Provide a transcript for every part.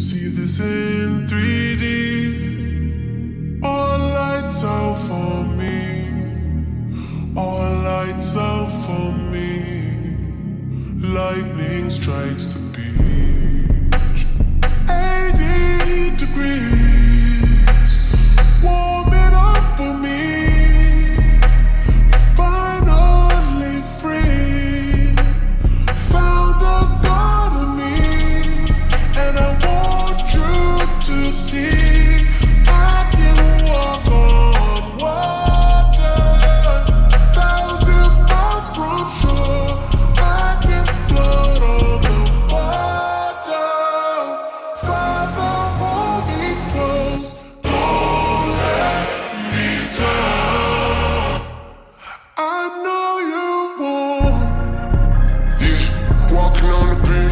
See this in 3D. All lights out for me. All lights out for me. Lightning strikes the beach. 80 degrees.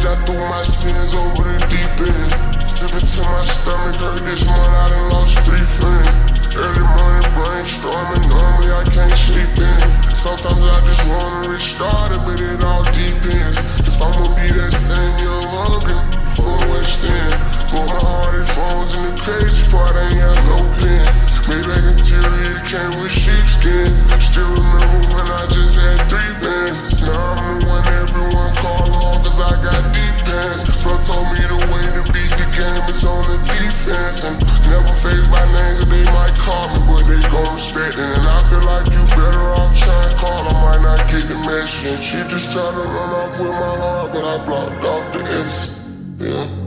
On I threw my sins over the deep end. Sipping till my stomach hurt this month, I done lost three friends. Early morning brainstorming, normally I can't sleep in. Sometimes I just wanna restart it, but it all depends. If I'ma be that same young hungry from West End. But my heart is frozen, the crazy part I ain't got no pen. Maybach interior came with sheepskin. Still remember and they might call me, but they gon' respect it. And I feel like you better off trying to call. I might not get the message. And she just tried to run off with my heart, but I blocked off the X. Yeah.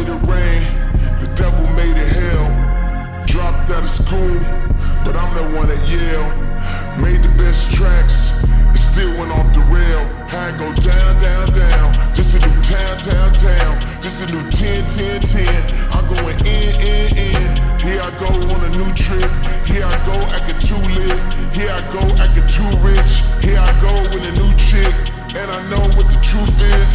Made it rain, the devil made it hell. Dropped out of school, but I'm the one at Yale. Made the best tracks, and still went off the rail. Had go down, down, down. Just a new town, town, town. Just a new 10, 10, 10. I'm going in, in, in. Here I go on a new trip. Here I go acting too lit. Here I go acting too rich. Here I go with a new chick. And I know what the truth is.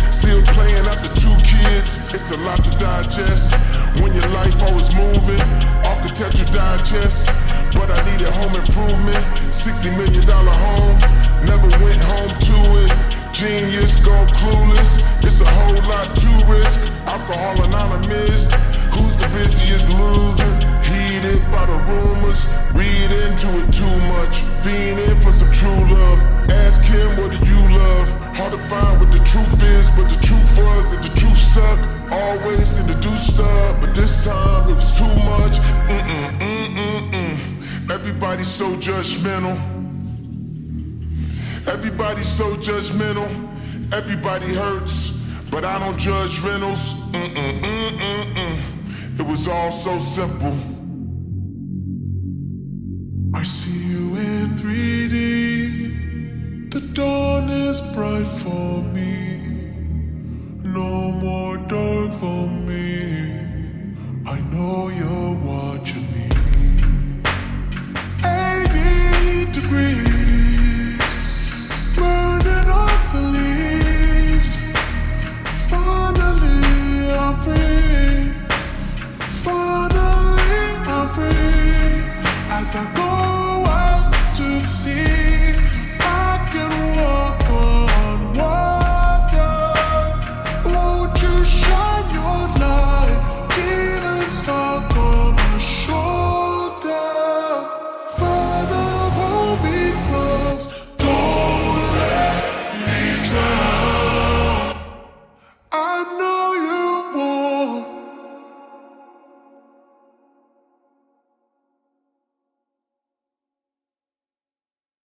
It's a lot to digest. When your life always moving. Architectural Digest. But I needed home improvement. $60 million home. Never went home to it. Genius, go clueless. It's a whole lot to risk. Alcoholics Anonymous. Who's the busiest loser? Heated by the rumors. Read into it too much. Fiending for some true love. Ask him, what do you love? Hard to find what the truth is, but the was that the truth suck. Always in the do stuff, but this time it was too much. Mm-mm, mm-mm, mm. Everybody's so judgmental. Everybody's so judgmental. Everybody hurts, but I don't judge rentals. Mm-mm, mm-mm, mm. It was all so simple. I see you in 3D. The dawn is bright for me.